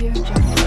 Audio Jungle.